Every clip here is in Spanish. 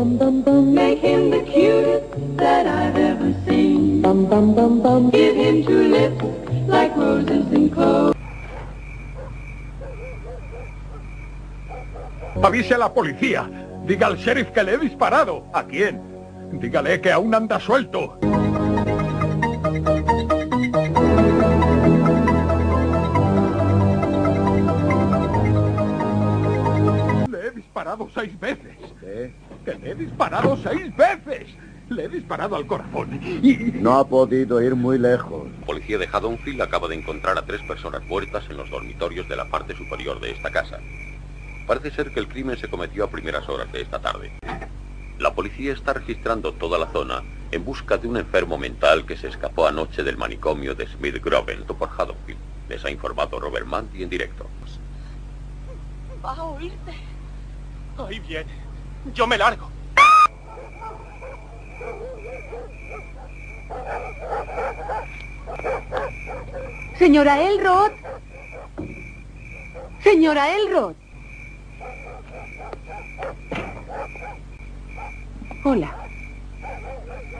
bum bum bum. Make him the cutest that I've ever seen. Bum bum bum bum. Give him two lips like roses and cloves. Avise a la policía. Diga al sheriff que le he disparado. ¿A quién? Dígale que aún anda suelto. Le he disparado seis veces. Que le he disparado seis veces. Le he disparado al corazón. Y... No ha podido ir muy lejos. Policía de Haddonfield acaba de encontrar a tres personas muertas en los dormitorios de la parte superior de esta casa. Parece ser que el crimen se cometió a primeras horas de esta tarde. La policía está registrando toda la zona en busca de un enfermo mental que se escapó anoche del manicomio de Smith Groven por Haddonfield. Les ha informado Robert Manty en directo. Va a oírte. Ahí viene. Yo me largo. Señora Elrod. Señora Elrod. Hola.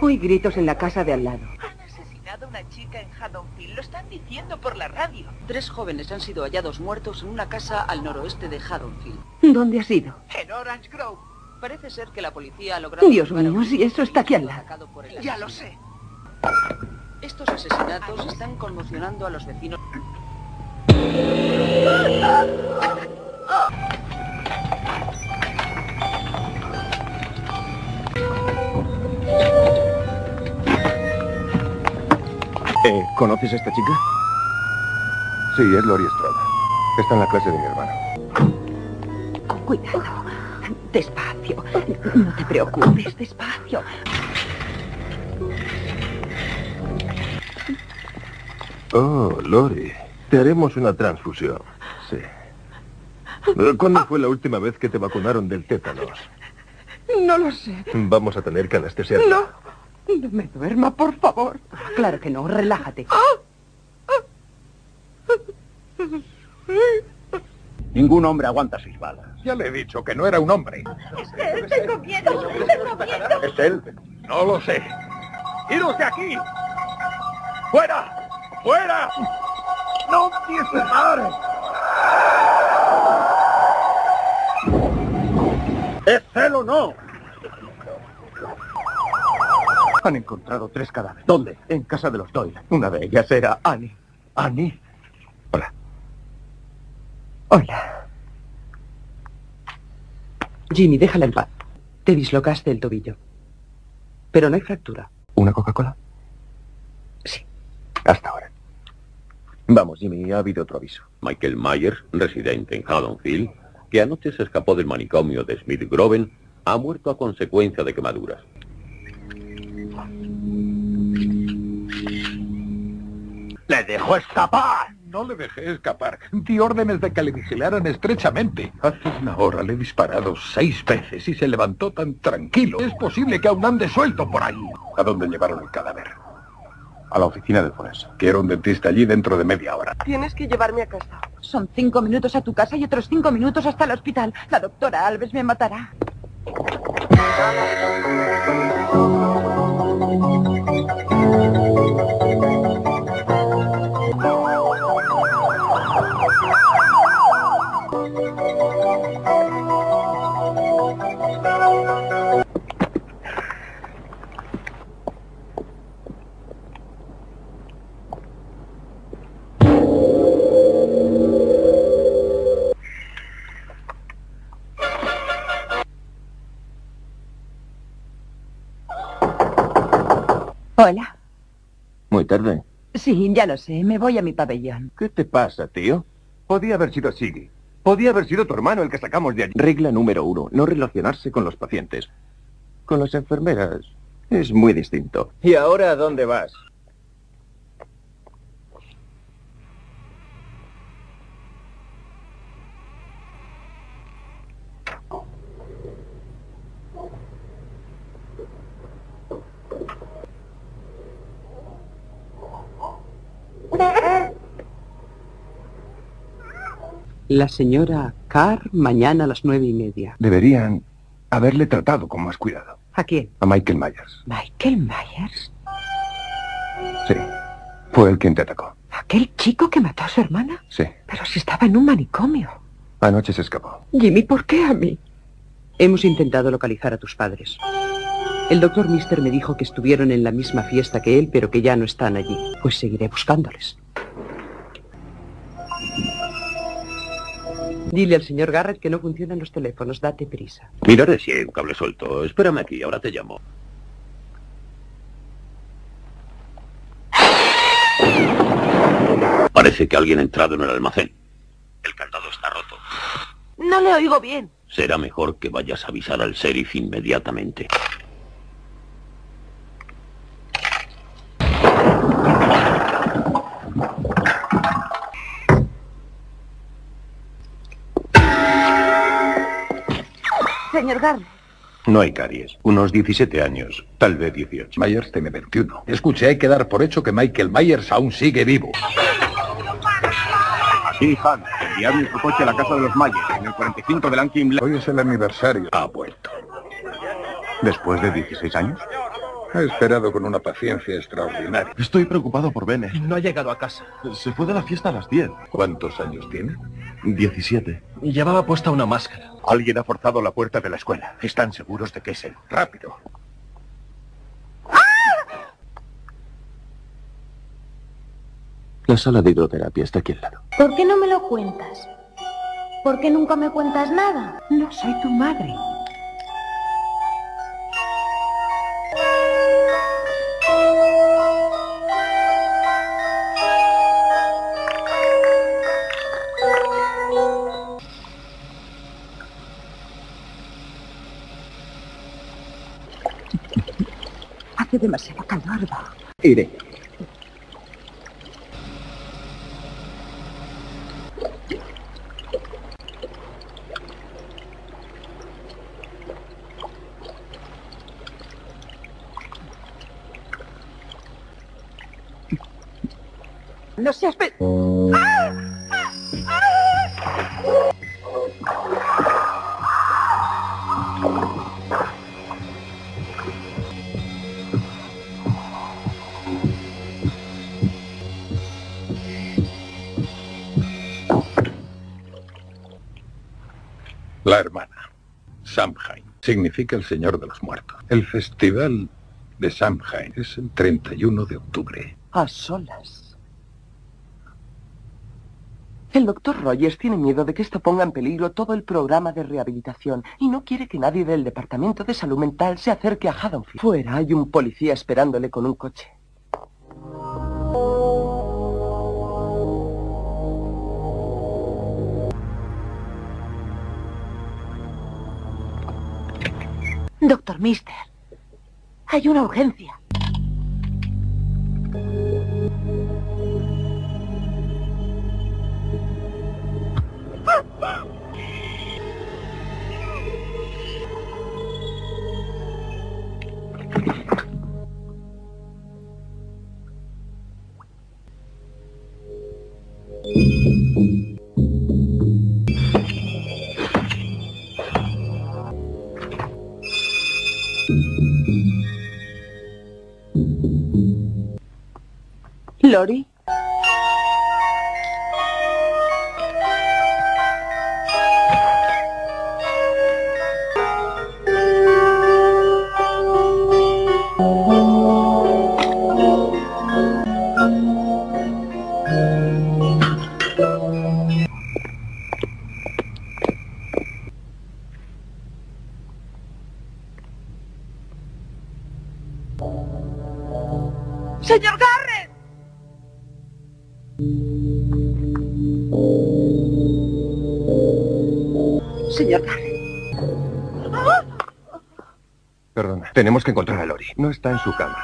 Oí gritos en la casa de al lado. Han asesinado a una chica en Haddonfield. Lo están diciendo por la radio. Tres jóvenes han sido hallados muertos en una casa al noroeste de Haddonfield. ¿Dónde has ido? En Orange Grove. Parece ser que la policía ha logrado... Dios mío, si eso está aquí al lado. atacado por el Ya lo sé. Estos asesinatos están conmocionando a los vecinos. Eh, ¿Conoces a esta chica? Sí, es Lori Estrada. Está en la clase de mi hermano. Cuidado. Despacio. No te preocupes, despacio. Oh, Lori. Te haremos una transfusión. Sí. Eh, ¿Cuándo fue la última vez que te vacunaron del tétanos? No lo sé. Vamos a tener que anestesiarte. No. No me duerma, por favor. Claro que no, relájate. Ningún hombre aguanta seis balas. Ya le he dicho que no era un hombre. Tengo miedo, tengo miedo. ¿Es él? No lo sé. ¡Iros de aquí! ¡Fuera! ¡Fuera! ¡No dispares! ¿Es él o no? Han encontrado tres cadáveres. ¿Dónde? En casa de los Doyle. Una de ellas era Annie. Annie. Hola. Hola. Jimmy, déjala en paz. Te dislocaste el tobillo. Pero no hay fractura. ¿Una Coca-Cola? Sí. Hasta ahora. Vamos, Jimmy, ha habido otro aviso. Michael Myers, residente en Haddonfield, que anoche se escapó del manicomio de Smith Groven, ha muerto a consecuencia de quemaduras. ¡Le dejó escapar! No le dejé escapar. Di órdenes de que le vigilaran estrechamente. Hace una hora le he disparado seis veces y se levantó tan tranquilo. Es posible que aún ande suelto por ahí. ¿A dónde llevaron el cadáver? A la oficina del forense. Quiero un dentista allí dentro de media hora. Tienes que llevarme a casa. Son cinco minutos a tu casa y otros cinco minutos hasta el hospital. La doctora Alves me matará. Hola. Muy tarde. Sí, ya lo sé. Me voy a mi pabellón. ¿Qué te pasa, tío? Podía haber sido Siggy. Podía haber sido tu hermano el que sacamos de allí. Regla número uno, no relacionarse con los pacientes. Con las enfermeras es muy distinto. ¿Y ahora a dónde vas? La señora Carr mañana a las nueve y media. Deberían Haberle tratado con más cuidado. ¿A quién? A Michael Myers. Michael Myers. Sí. Fue el quien te atacó. ¿Aquel chico que mató a su hermana? Sí. Pero si estaba en un manicomio. Anoche se escapó. Jimmy, ¿por qué a mí? Hemos intentado localizar a tus padres. El doctor Mister me dijo que estuvieron en la misma fiesta que él, pero que ya no están allí. Pues seguiré buscándoles. Dile al señor Garrett que no funcionan los teléfonos. Date prisa. Miraré si hay un cable suelto. Espérame aquí, ahora te llamo. Parece que alguien ha entrado en el almacén. El candado está roto. No le oigo bien. Será mejor que vayas a avisar al sheriff inmediatamente. Señor. No hay caries. Unos 17 años, tal vez 18. Myers tiene 21. Escuche, hay que dar por hecho que Michael Myers aún sigue vivo. Sí, Han. Enviadme su coche a la casa de los Myers, en el 45 de Lankin Hoy es el aniversario. Ha vuelto. Después de 16 años. Ha esperado con una paciencia extraordinaria. Estoy preocupado por Bene. No ha llegado a casa. Se fue de la fiesta a las 10. ¿Cuántos años tiene? 17. Y llevaba puesta una máscara. Alguien ha forzado la puerta de la escuela. ¿Están seguros de que es él? Rápido. La sala de hidroterapia está aquí al lado. ¿Por qué no me lo cuentas? ¿Por qué nunca me cuentas nada? No soy tu madre. Demasiado calor, va. Iré. No seas... pe- La hermana. Samhain. Significa el Señor de los Muertos. El festival de Samhain es el 31 de octubre. A solas. El doctor Rogers tiene miedo de que esto ponga en peligro todo el programa de rehabilitación y no quiere que nadie del Departamento de Salud Mental se acerque a Haddonfield. Fuera hay un policía esperándole con un coche. Doctor Mister. Hay una urgencia. ¿Lori? Perdona, tenemos que encontrar a Lori. No está en su cama.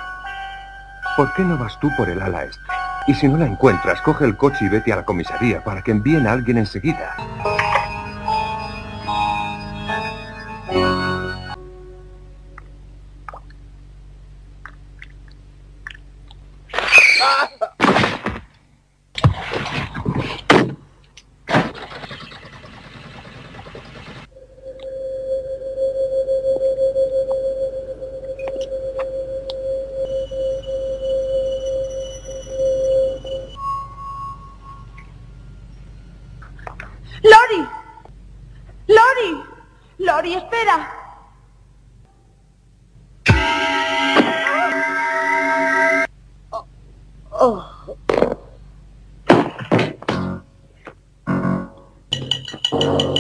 ¿Por qué no vas tú por el ala este? Y si no la encuentras, coge el coche y vete a la comisaría para que envíen a alguien enseguida. Hay un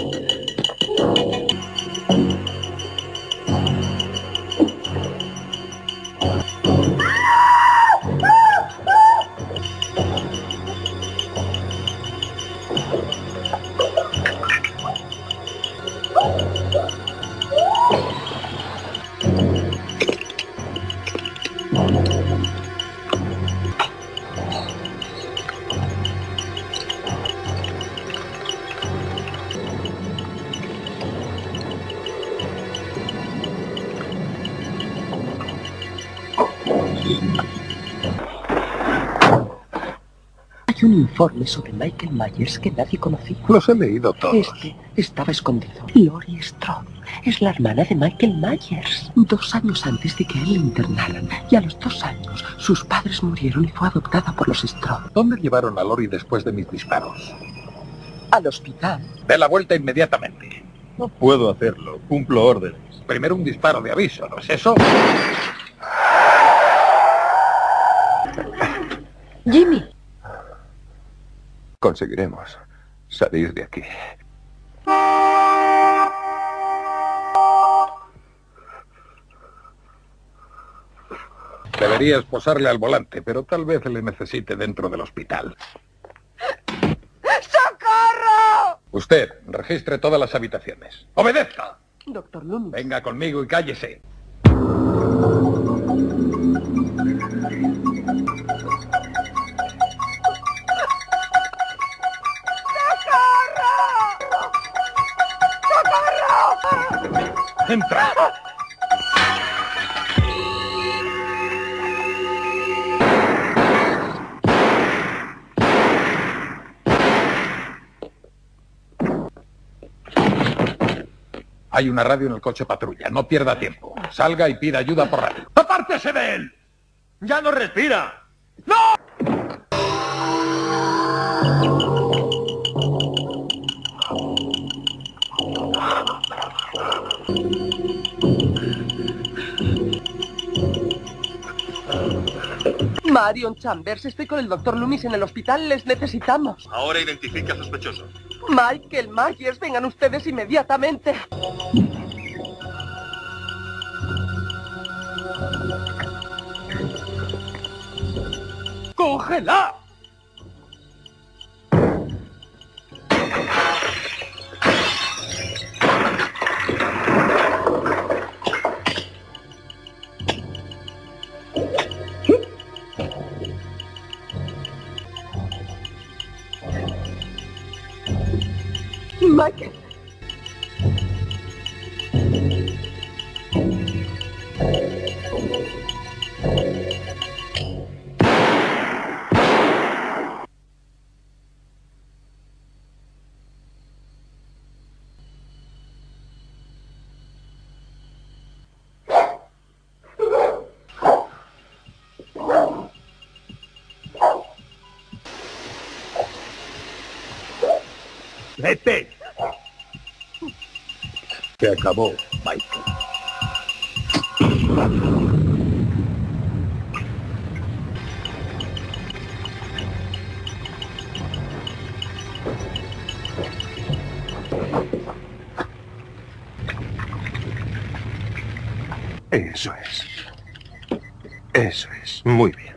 informe sobre Michael Myers que nadie conocía. Los he leído todos. Este estaba escondido. Lori Strong es la hermana de Michael Myers. Dos años antes de que él le internaran. Y a los dos años, sus padres murieron y fue adoptada por los Strong. ¿Dónde llevaron a Lori después de mis disparos? Al hospital. De la vuelta inmediatamente. No puedo hacerlo. Cumplo órdenes. Primero un disparo de aviso, ¿no es eso? Jimmy. Conseguiremos salir de aquí. Debería esposarle al volante, pero tal vez le necesite dentro del hospital. ¡Socorro! Usted, registre todas las habitaciones. ¡Obedezca! Doctor Loomis. Venga conmigo y cállese. ¡Entra! Hay una radio en el coche patrulla. No pierda tiempo. Salga y pida ayuda por radio. ¡Apártese de él! ¡Ya no respira! Marion Chambers, estoy con el doctor Loomis en el hospital. Les necesitamos. Ahora identifica a sospechoso. Michael Myers, vengan ustedes inmediatamente. ¡Cógela! ¡Vete! Se acabó, Michael. Eso es. Eso es. Muy bien.